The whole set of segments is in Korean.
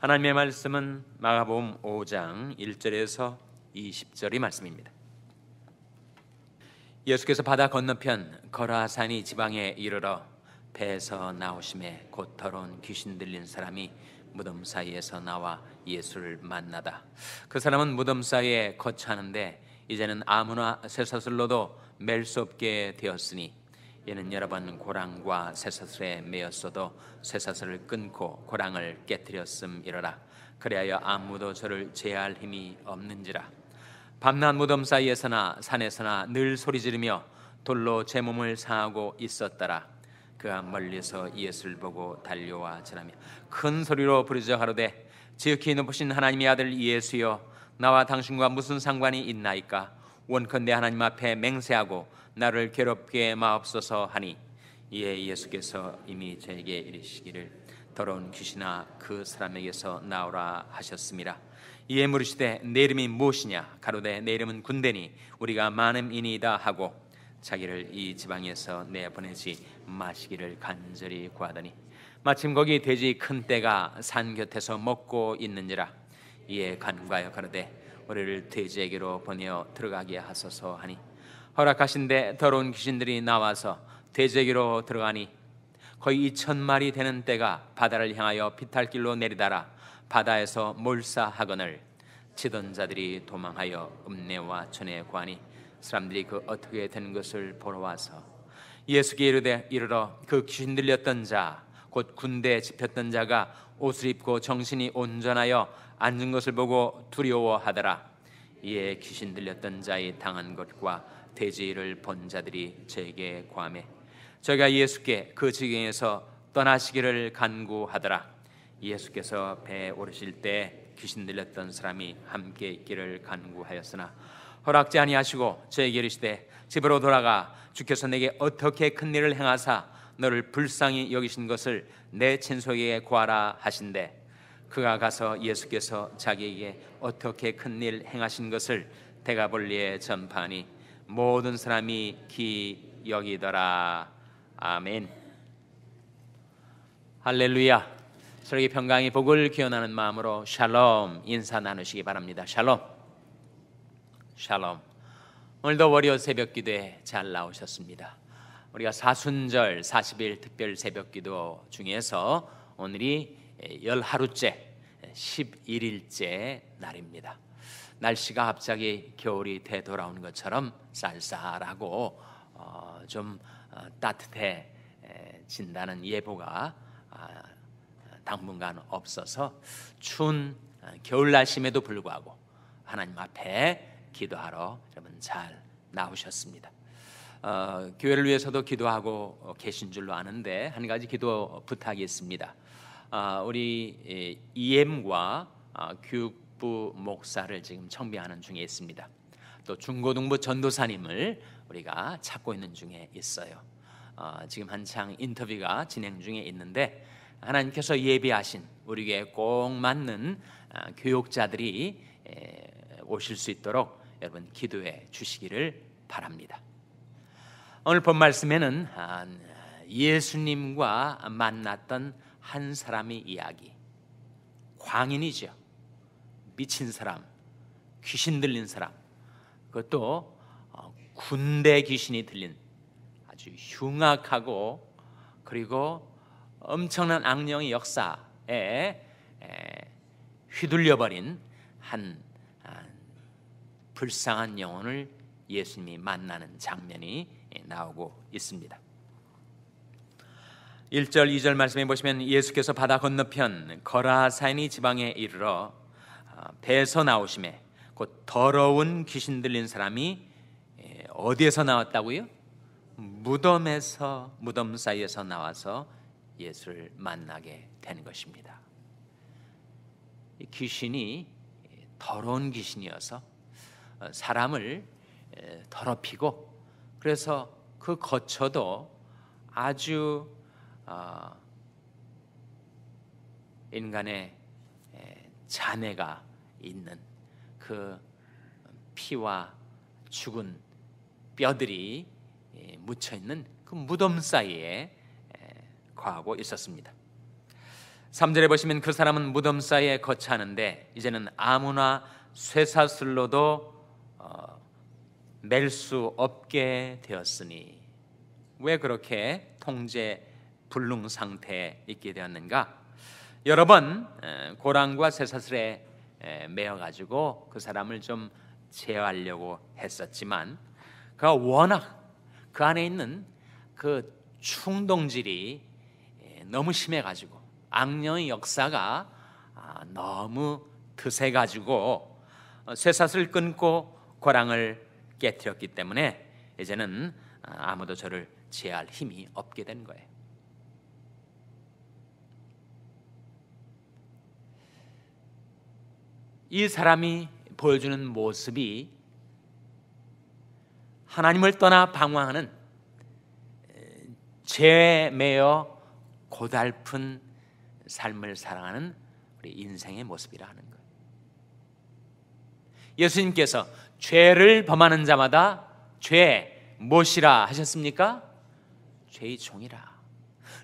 하나님의 말씀은 마가복음 5장 1절에서 20절의 말씀입니다. 예수께서 바다 건너편 거라사니 지방에 이르러 배에서 나오심에 곧 더러운 귀신 들린 사람이 무덤 사이에서 나와 예수를 만나다. 그 사람은 무덤 사이에 거처하는데 이제는 아무나 쇠사슬로도 멜 수 없게 되었으니 이는 여러 번 고랑과 쇠사슬에 매였어도 쇠사슬을 끊고 고랑을 깨뜨렸음 이러라. 그리하여 아무도 저를 제할 힘이 없는지라. 밤낮 무덤 사이에서나 산에서나 늘 소리 지르며 돌로 제 몸을 상하고 있었더라. 그가 멀리서 예수를 보고 달려와 전하며 큰 소리로 부르짖어 가로되 지극히 높으신 하나님의 아들 예수여 나와 당신과 무슨 상관이 있나이까 원컨대 하나님 앞에 맹세하고 나를 괴롭게 마옵소서 하니 이에 예수께서 이미 저에게 이르시기를 더러운 귀신아 그 사람에게서 나오라 하셨습니다. 이에 물으시되 내 이름이 무엇이냐 가로되 내 이름은 군대니 우리가 많음이니이다 하고 자기를 이 지방에서 내보내지 마시기를 간절히 구하더니 마침 거기 돼지 큰 떼가 산 곁에서 먹고 있는지라 이에 간과하여 가로되 우리를 돼지에게로 보내어 들어가게 하소서 하니 허락하신 데 더러운 귀신들이 나와서 돼지에게로 들어가니 거의 이천 마리 되는 떼가 바다를 향하여 비탈길로 내리다라. 바다에서 몰사하거늘 치던 자들이 도망하여 읍내와 촌에 구하니 사람들이 그 어떻게 된 것을 보러 와서 예수께 이르되 이르러 그 귀신 들렸던 자 곧 군대에 집혔던 자가 옷을 입고 정신이 온전하여 앉은 것을 보고 두려워하더라. 이에 귀신 들렸던 자의 당한 것과 대지를 본 자들이 제게 구하매 저희가 예수께 그 지경에서 떠나시기를 간구하더라. 예수께서 배에 오르실 때 귀신 들렸던 사람이 함께 있기를 간구하였으나 허락지 아니하시고 저에게 이르시되 집으로 돌아가 주께서 내게 어떻게 큰 일을 행하사 너를 불쌍히 여기신 것을 내 친소에게 구하라 하신대 그가 가서 예수께서 자기에게 어떻게 큰 일 행하신 것을 대가볼리에 전파하니 모든 사람이 기 여기더라 아멘 할렐루야 서로에게 평강의 복을 기원하는 마음으로 샬롬 인사 나누시기 바랍니다. 샬롬. 샬롬. 오늘도 월요 새벽 기도에 잘 나오셨습니다. 우리가 사순절 40일 특별 새벽 기도 중에서 오늘이 열 하루째 11일째 날입니다. 날씨가 갑자기 겨울이 되돌아오는 것처럼 쌀쌀하고 어, 좀 어, 따뜻해진다는 예보가 아, 당분간 없어서 추운 어, 겨울 날씨에도 불구하고 하나님 앞에 기도하러 여러분 잘 나오셨습니다. 어, 교회를 위해서도 기도하고 계신 줄로 아는데 한 가지 기도 부탁이 있습니다. 어, 우리 EM과 어, 교육부 목사를 지금 청비하는 중에 있습니다. 또 중고등부 전도사님을 우리가 찾고 있는 중에 있어요. 어, 지금 한창 인터뷰가 진행 중에 있는데 하나님께서 예비하신 우리에게 꼭 맞는 아, 교육자들이 오실 수 있도록 여러분 기도해 주시기를 바랍니다. 오늘 본 말씀에는 아, 예수님과 만났던 한 사람의 이야기, 광인이죠. 미친 사람, 귀신 들린 사람, 그것도 어, 군대 귀신이 들린 아주 흉악하고 그리고 엄청난 악령의 역사에 휘둘려 버린 한 불쌍한 영혼을 예수님이 만나는 장면이 나오고 있습니다. 1절 2절 말씀해 보시면 예수께서 바다 건너편 거라사니 지방에 이르러 아, 배에서 나오심에 곧 더러운 귀신 들린 사람이 어디에서 나왔다고요? 무덤에서 무덤 사이에서 나와서 예수를 만나게 되는 것입니다. 귀신이 더러운 귀신이어서 어, 사람을 더럽히고 그래서 그 거처도 아주 어, 인간의 잔해가 있는 그 피와 죽은 뼈들이 묻혀 있는 그 무덤 사이에 거하고 있었습니다. 3절에 보시면 그 사람은 무덤 사이에 거처하는데 이제는 아무나 쇠사슬로도 어, 멜수 없게 되었으니 왜 그렇게 통제 불능 상태에 있게 되었는가? 여러 번 고랑과 쇠사슬에 매어 가지고 그 사람을 좀 제어하려고 했었지만 그가 워낙 그 안에 있는 그 충동질이 너무 심해 가지고 악령의 역사가 아, 너무 드세 가지고 어, 쇠사슬 끊고 고랑을 깨뜨렸기 때문에 이제는 아, 아무도 저를 제할 힘이 없게 된 거예요. 이 사람이 보여주는 모습이 하나님을 떠나 방황하는 죄에 매여 고달픈 삶을 살아가는 우리 인생의 모습이라 하는 거예요. 예수님께서 죄를 범하는 자마다 죄 무엇이라 하셨습니까? 죄의 종이라.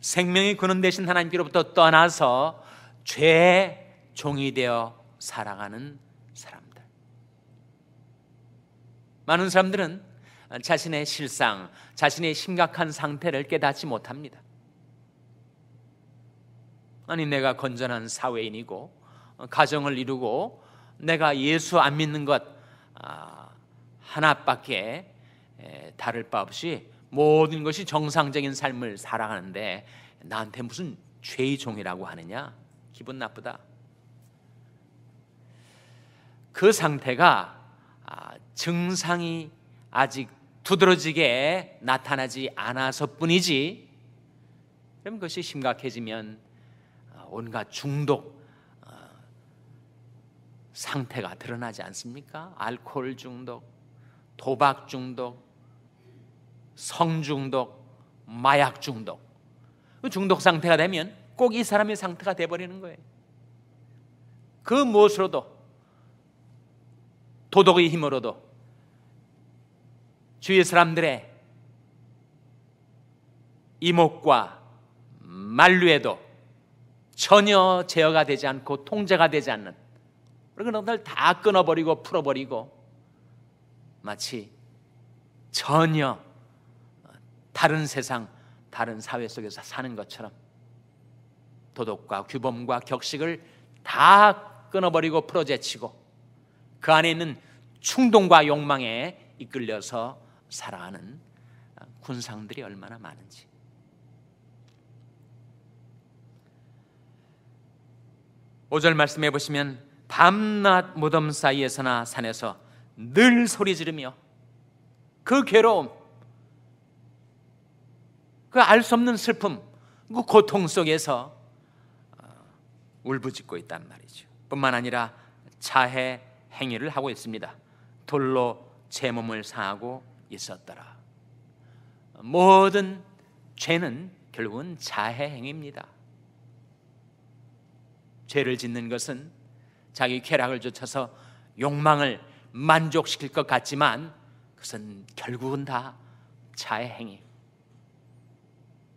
생명의 근원 되신 하나님께로부터 떠나서 죄의 종이 되어 살아가는 사람들. 많은 사람들은 자신의 실상, 자신의 심각한 상태를 깨닫지 못합니다. 아니 내가 건전한 사회인이고 가정을 이루고 내가 예수 안 믿는 것 아, 하나밖에 다를 바 없이 모든 것이 정상적인 삶을 살아가는데 나한테 무슨 죄의 종이라고 하느냐? 기분 나쁘다. 그 상태가 아, 증상이 아직 두드러지게 나타나지 않아서 뿐이지. 그럼 그것이 심각해지면 아, 온갖 중독 아, 상태가 드러나지 않습니까? 알코올 중독, 도박 중독, 성 중독, 마약 중독. 그 중독 상태가 되면 꼭 이 사람의 상태가 돼 버리는 거예요. 그 무엇으로도 도덕의 힘으로도 주위 사람들의 이목과 만류에도 전혀 제어가 되지 않고 통제가 되지 않는 그런 것들 다 끊어버리고 풀어버리고 마치 전혀 다른 세상, 다른 사회 속에서 사는 것처럼 도덕과 규범과 격식을 다 끊어버리고 풀어제치고 그 안에 있는 충동과 욕망에 이끌려서 살아가는 군상들이 얼마나 많은지. 오절 말씀해 보시면 밤낮 무덤 사이에서나 산에서 늘 소리 지르며 그 괴로움, 그 알 수 없는 슬픔, 그 고통 속에서 어, 울부짖고 있단 말이죠. 뿐만 아니라 자해 행위를 하고 있습니다. 돌로 제 몸을 상하고 있었더라. 모든 죄는 결국은 자해 행위입니다. 죄를 짓는 것은 자기 쾌락을 쫓아서 욕망을 만족시킬 것 같지만 그것은 결국은 다 자해 행위.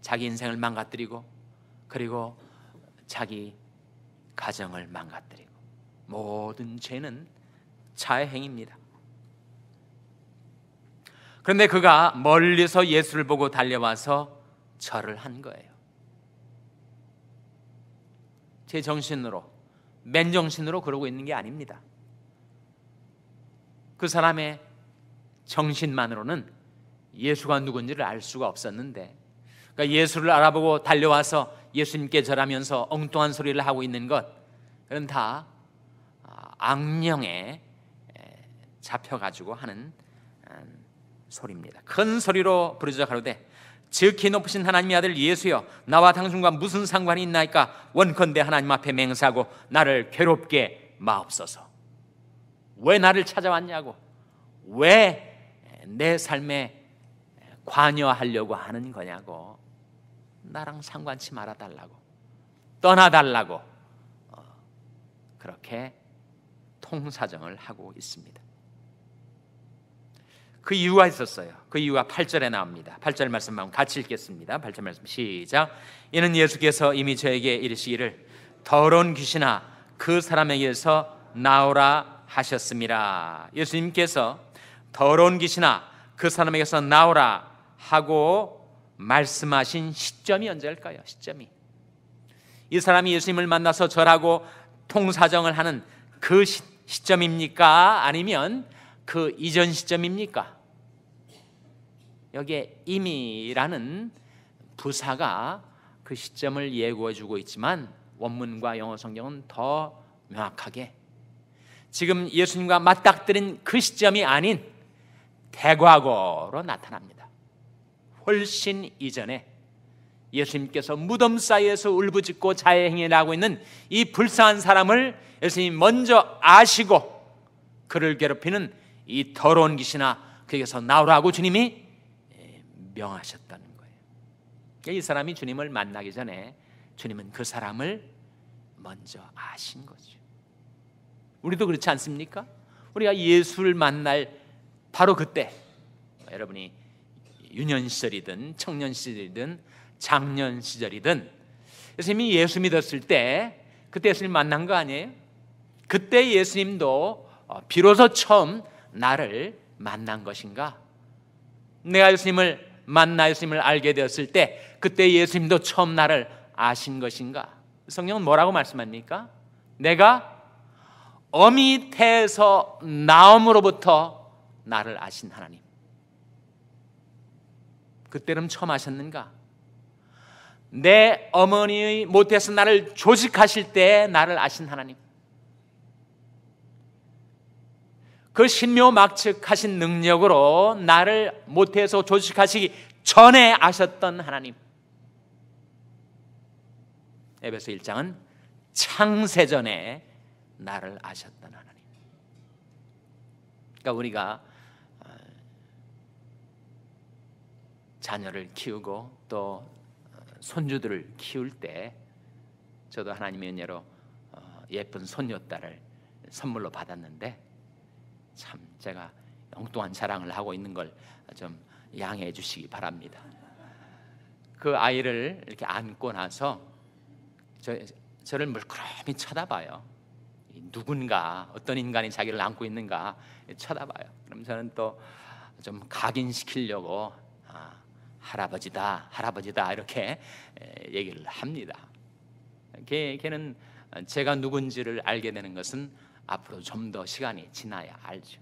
자기 인생을 망가뜨리고 그리고 자기 가정을 망가뜨리고 모든 죄는 자의 행입니다. 그런데 그가 멀리서 예수를 보고 달려와서 절을 한 거예요. 제 정신으로, 맨 정신으로 그러고 있는 게 아닙니다. 그 사람의 정신만으로는 예수가 누군지를 알 수가 없었는데, 그러니까 예수를 알아보고 달려와서 예수님께 절하면서 엉뚱한 소리를 하고 있는 것, 그건 다 아, 악령의 잡혀가지고 하는 음, 소리입니다. 큰 소리로 부르짖어 가로되 지극히 높으신 하나님의 아들 예수여 나와 당신과 무슨 상관이 있나이까? 원컨대 하나님 앞에 맹세하고 나를 괴롭게 마옵소서. 왜 나를 찾아왔냐고? 왜 내 삶에 관여하려고 하는 거냐고? 나랑 상관치 말아 달라고 떠나 달라고 어, 그렇게 통사정을 하고 있습니다 그 이유가 있었어요. 그 이유가 8절에 나옵니다. 8절 말씀 한번 같이 읽겠습니다. 8절 말씀 시작. 이는 예수께서 이미 저에게 이르시기를 더러운 귀신아 그 사람에게서 나오라 하셨습니다. 예수님께서 더러운 귀신아 그 사람에게서 나오라 하고 말씀하신 시점이 언제일까요? 시점이 이 사람이 예수님을 만나서 절하고 통사정을 하는 그 시, 시점입니까? 아니면 그 이전 시점입니까? 여기에 이미라는 부사가 그 시점을 예고해 주고 있지만 원문과 영어 성경은 더 명확하게 지금 예수님과 맞닥뜨린 그 시점이 아닌 대과거로 나타납니다. 훨씬 이전에 예수님께서 무덤 사이에서 울부짖고 자해 행위를 하고 있는 이 불쌍한 사람을 예수님 먼저 아시고 그를 괴롭히는 이 더러운 귀신아 그에게서 나오라고 주님이 명하셨다는 거예요. 이 사람이 주님을 만나기 전에 주님은 그 사람을 먼저 아신 거죠. 우리도 그렇지 않습니까? 우리가 예수를 만날 바로 그때 여러분이 유년 시절이든 청년 시절이든 장년 시절이든 예수님이 예수 믿었을 때 그때 예수님 만난 거 아니에요? 그때 예수님도 어, 비로소 처음 나를 만난 것인가? 내가 예수님을 만나 예수님을 알게 되었을 때 그때 예수님도 처음 나를 아신 것인가? 성경은 뭐라고 말씀합니까? 내가 어미 태에서 나옴으로부터 나를 아신 하나님. 그때는 처음 아셨는가? 내 어머니의 못해서 나를 조직하실 때 나를 아신 하나님. 그 신묘 막측하신 능력으로 나를 못해서 조직하시기 전에 아셨던 하나님. 에베소 1장은 창세전에 나를 아셨던 하나님. 그러니까 우리가 어, 자녀를 키우고 또 손주들을 키울 때 저도 하나님의 은혜로 어, 예쁜 손녀딸을 선물로 받았는데 참 제가 엉뚱한 자랑을 하고 있는 걸 좀 양해해 주시기 바랍니다. 그 아이를 이렇게 안고 나서 저, 저를 물끄러미 쳐다봐요. 누군가 어떤 인간이 자기를 안고 있는가 쳐다봐요. 그럼 저는 또 좀 각인시키려고 할아버지다, 할아버지다 이렇게 얘기를 합니다. 걔, 걔는 제가 누군지를 알게 되는 것은 앞으로 좀 더 시간이 지나야 알죠.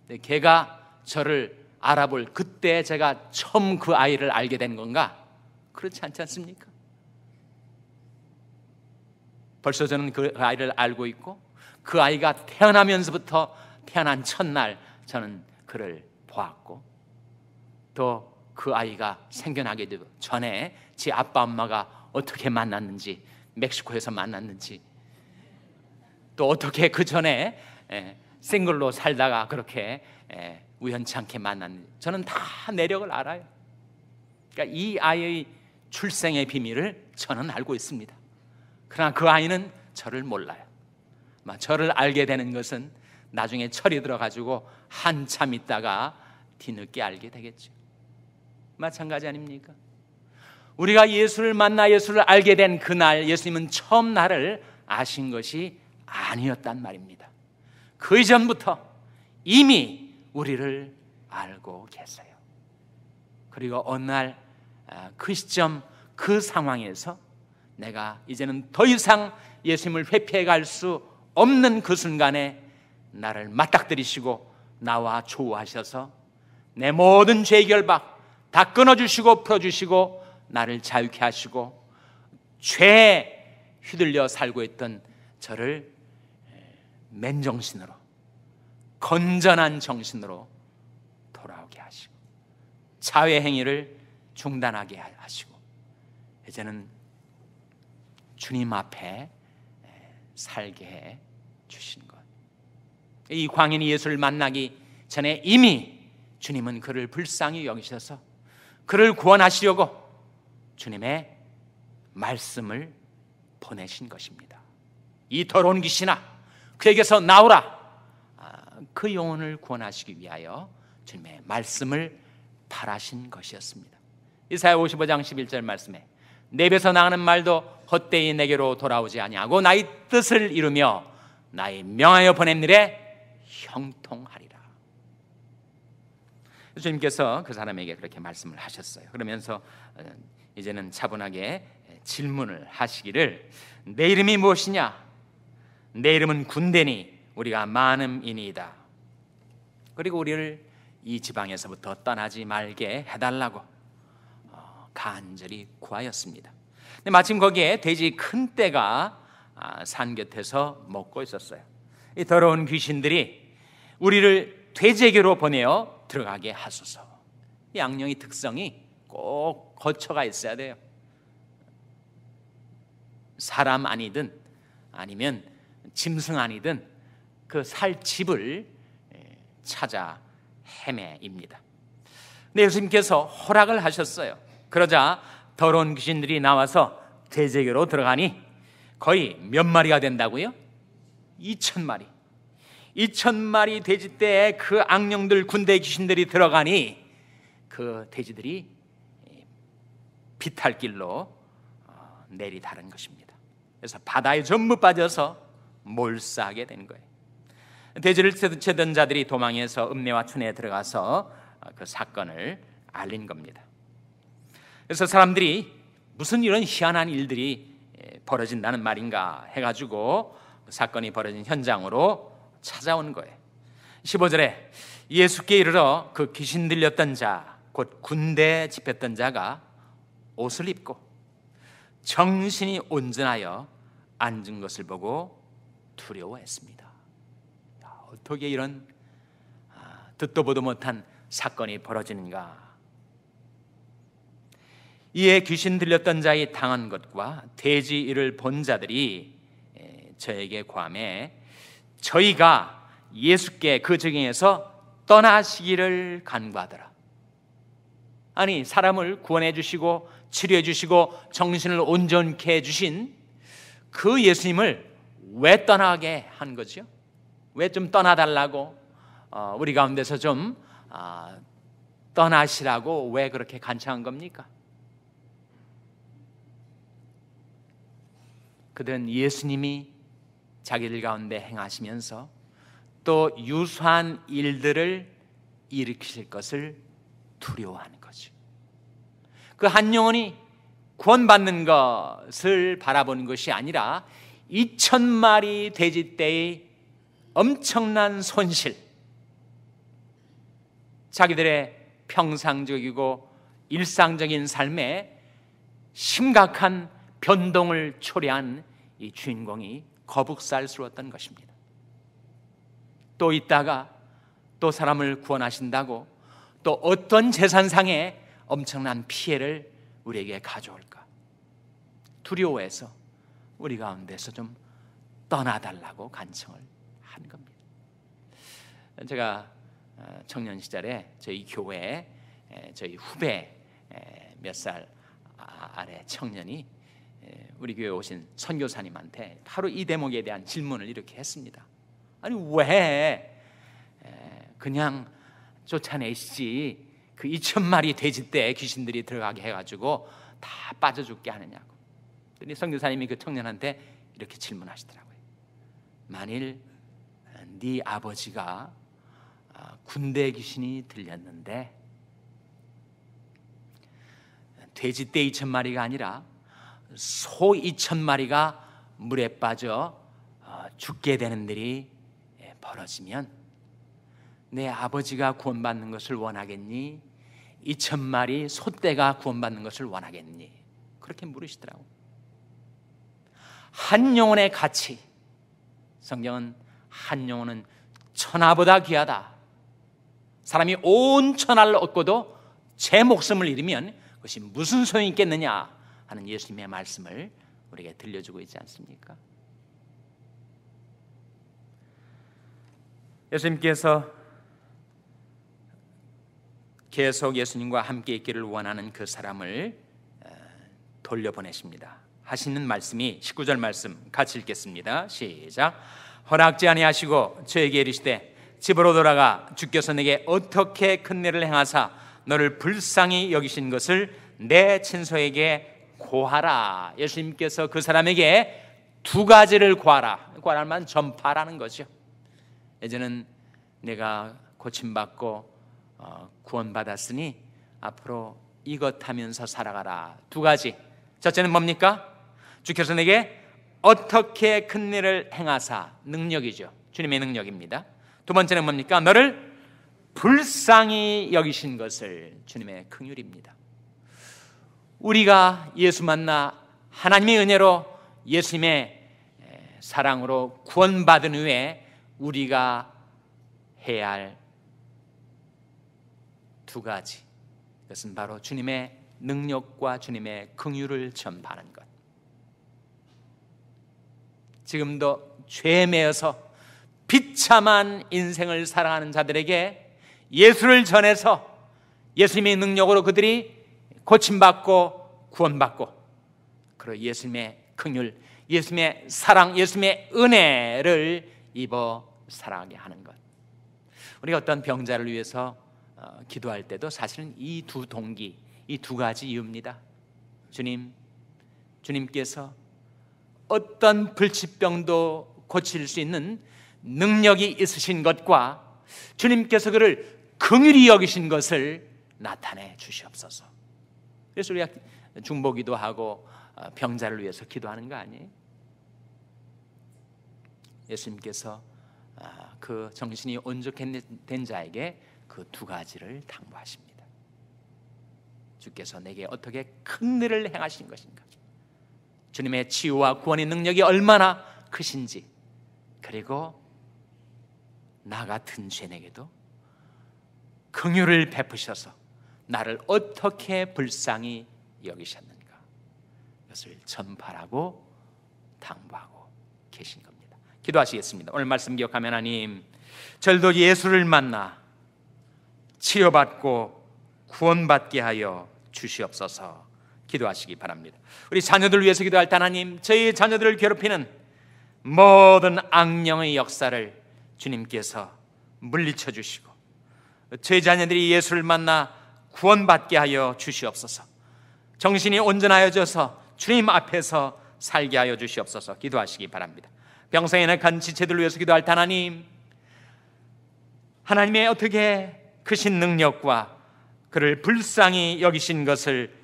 근데 걔가 저를 알아볼 그때 제가 처음 그 아이를 알게 된 건가? 그렇지 않지 않습니까? 벌써 저는 그 아이를 알고 있고 그 아이가 태어나면서부터 태어난 첫날 저는 그를 보았고 또 그 아이가 생겨나기 전에 제 아빠 엄마가 어떻게 만났는지 멕시코에서 만났는지 또 어떻게 그 전에 싱글로 살다가 그렇게 우연치 않게 만났는지 저는 다 내력을 알아요. 그러니까 이 아이의 출생의 비밀을 저는 알고 있습니다. 그러나 그 아이는 저를 몰라요. 저를 알게 되는 것은 나중에 철이 들어가지고 한참 있다가 뒤늦게 알게 되겠죠. 마찬가지 아닙니까? 우리가 예수를 만나 예수를 알게 된 그날 예수님은 처음 나를 아신 것이 아니었단 말입니다. 그 이전부터 이미 우리를 알고 계세요. 그리고 어느 날그 아, 시점 그 상황에서 내가 이제는 더 이상 예수님을 회피해 갈 수 없는 그 순간에 나를 맞닥뜨리시고 나와 조우하셔서 내 모든 죄 결박 다 끊어주시고 풀어주시고 나를 자유케 하시고 죄에 휘둘려 살고 있던 저를 맨정신으로 건전한 정신으로 돌아오게 하시고 자회 행위를 중단하게 하시고 이제는 주님 앞에 살게 해 주신 것. 이 광인이 예수를 만나기 전에 이미 주님은 그를 불쌍히 여기셔서 그를 구원하시려고 주님의 말씀을 보내신 것입니다. 이 더러운 귀신아, 그에게서 나오라. 아, 그 영혼을 구원하시기 위하여 주님의 말씀을 바라신 것이었습니다. 이사야 55장 11절 말씀에 내 입에서 나가는 말도 헛되이 내게로 돌아오지 아니하고 나의 뜻을 이루며 나의 명하여 보낸 일에 형통하리라. 주님께서 그 사람에게 그렇게 말씀을 하셨어요. 그러면서 어, 이제는 차분하게 질문을 하시기를 내 이름이 무엇이냐? 내 이름은 군대니 우리가 많음이니이다. 그리고 우리를 이 지방에서부터 떠나지 말게 해달라고 어, 간절히 구하였습니다. 근데 마침 거기에 돼지 큰 떼가 아, 산 곁에서 먹고 있었어요. 이 더러운 귀신들이 우리를 돼지에게로 보내어 들어가게 하소서. 양령의 특성이 꼭 거처가 있어야 돼요. 사람 아니든 아니면 짐승 아니든 그 살 집을 찾아 헤매입니다. 네, 예수님께서 허락을 하셨어요. 그러자 더러운 귀신들이 나와서 대제교로 들어가니 거의 몇 마리가 된다고요? 2천 마리. 2천 마리 돼지 때에 그 악령들 군대 귀신들이 들어가니 그 돼지들이 비탈길로 어, 내리다른 것입니다. 그래서 바다에 전부 빠져서 몰사하게 된 거예요. 돼지를 채던 자들이 도망해서 읍내와 촌에 들어가서 어, 그 사건을 알린 겁니다. 그래서 사람들이 무슨 이런 희한한 일들이 벌어진다는 말인가 해가지고 그 사건이 벌어진 현장으로 찾아온 거예요. 15절에 예수께 이르러 그 귀신 들렸던 자, 곧 군대 집했던 자가 옷을 입고 정신이 온전하여 앉은 것을 보고 두려워했습니다. 어떻게 이런 아, 듣도 보도 못한 사건이 벌어지는가? 이에 귀신 들렸던 자의 당한 것과 돼지 이를 본 자들이 저에게 구함에 저희가 예수께 그 적용에서 떠나시기를 간구하더라. 아니 사람을 구원해 주시고 치료해 주시고 정신을 온전케 해 주신 그 예수님을 왜 떠나게 한 거죠? 왜 좀 떠나달라고 어, 우리 가운데서 좀 어, 떠나시라고 왜 그렇게 간청한 겁니까? 그들은 예수님이 자기들 가운데 행하시면서 또 유사한 일들을 일으키실 것을 두려워하는 거죠. 그 한 영혼이 구원받는 것을 바라보는 것이 아니라 2천 마리 돼지 떼의 엄청난 손실, 자기들의 평상적이고 일상적인 삶에 심각한 변동을 초래한 이 주인공이 거북살스러웠던 것입니다. 또 있다가 또 사람을 구원하신다고 또 어떤 재산상에 엄청난 피해를 우리에게 가져올까 두려워해서 우리 가운데서 좀 떠나달라고 간청을 한 겁니다. 제가 어, 청년 시절에 저희 교회 저희 후배 몇살 아, 아래 청년이 우리 교회 오신 선교사님한테 바로 이 대목에 대한 질문을 이렇게 했습니다. 아니 왜 그냥 쫓아내시지 그 2천 마리 돼지 때 귀신들이 들어가게 해가지고 다 빠져 죽게 하느냐고. 그랬더니 선교사님이 그 청년한테 이렇게 질문하시더라고요. 만일 네 아버지가 아, 군대 귀신이 들렸는데 돼지 떼 2천 마리가 아니라 소 2천 마리가 물에 빠져 어, 죽게 되는 일이 예, 벌어지면 내 아버지가 구원받는 것을 원하겠니? 2천 마리 소떼가 구원받는 것을 원하겠니? 그렇게 물으시더라고. 한 영혼의 가치. 성경은 한 영혼은 천하보다 귀하다. 사람이 온 천하를 얻고도 제 목숨을 잃으면 그것이 무슨 소용이 있겠느냐? 하는 예수님의 말씀을 우리에게 들려주고 있지 않습니까? 예수님께서 계속 예수님과 함께 있기를 원하는 그 사람을 돌려보내십니다. 하시는 말씀이 19절 말씀 같이 읽겠습니다. 시작. 허락지 아니하시고 저에게 이르시되 집으로 돌아가 주께서 내게 어떻게 큰 일을 행하사 너를 불쌍히 여기신 것을 내 친소에게 고하라. 예수님께서 그 사람에게 두 가지를 구하라. 구하라면 전파라는 거죠. 예전은 내가 고침받고 어, 구원받았으니 앞으로 이것 하면서 살아가라. 두 가지. 첫째는 뭡니까? 주께서 내게 어떻게 큰 일을 행하사 능력이죠. 주님의 능력입니다. 두 번째는 뭡니까? 너를 불쌍히 여기신 것을 주님의 긍휼입니다. 우리가 예수 만나 하나님의 은혜로 예수님의 사랑으로 구원받은 후에 우리가 해야 할 두 가지. 그것은 바로 주님의 능력과 주님의 긍휼을 전파하는 것. 지금도 죄에 매여서 비참한 인생을 살아가는 자들에게 예수를 전해서 예수님의 능력으로 그들이 고침받고 구원받고 그리고 예수님의 긍휼, 예수님의 사랑, 예수님의 은혜를 입어 살아가게 하는 것. 우리가 어떤 병자를 위해서 어, 기도할 때도 사실은 이 두 동기, 이 두 가지 이유입니다. 주님, 주님께서 어떤 불치병도 고칠 수 있는 능력이 있으신 것과 주님께서 그를 긍휼히 여기신 것을 나타내 주시옵소서. 그래서 우리가 중보기도 하고 어, 병자를 위해서 기도하는 거 아니에요? 예수님께서 아, 그 정신이 온전된 자에게 그 두 가지를 당부하십니다. 주께서 내게 어떻게 큰 일을 행하신 것인가? 주님의 치유와 구원의 능력이 얼마나 크신지 그리고 나 같은 죄인에게도 긍휼을 베푸셔서 나를 어떻게 불쌍히 여기셨는가 이것을 전파하고 당부하고 계신 겁니다. 기도하시겠습니다. 오늘 말씀 기억하면 하나님 절도 예수를 만나 치료받고 구원받게 하여 주시옵소서. 기도하시기 바랍니다. 우리 자녀들 위해서 기도할 때 하나님 저희 자녀들을 괴롭히는 모든 악령의 역사를 주님께서 물리쳐 주시고 저희 자녀들이 예수를 만나 구원받게 하여 주시옵소서. 정신이 온전하여져서 주님 앞에서 살게 하여 주시옵소서. 기도하시기 바랍니다. 병상에 낙한 지체들 위해서 기도할 때 하나님 하나님의 어떻게 크신 능력과 그를 불쌍히 여기신 것을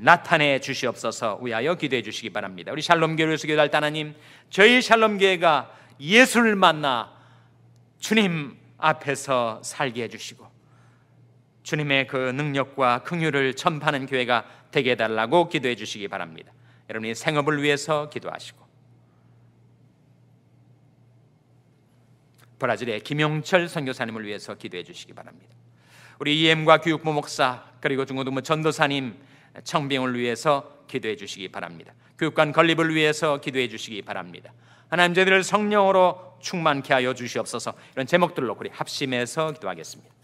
나타내 주시옵소서 위하여 기도해 주시기 바랍니다. 우리 샬롬 교회에서 기도할 때 하나님 저희 샬롬 교회가 예수를 만나 주님 앞에서 살게 해 주시고 주님의 그 능력과 긍휼을 전파하는 교회가 되게 해달라고 기도해 주시기 바랍니다. 여러분이 생업을 위해서 기도하시고 브라질의 김용철 선교사님을 위해서 기도해 주시기 바랍니다. 우리 이엠과 교육부 목사 그리고 중고등부 전도사님 청병을 위해서 기도해 주시기 바랍니다. 교육관 건립을 위해서 기도해 주시기 바랍니다. 하나님 저희들을 성령으로 충만케 하여 주시옵소서. 이런 제목들로 우리 합심해서 기도하겠습니다.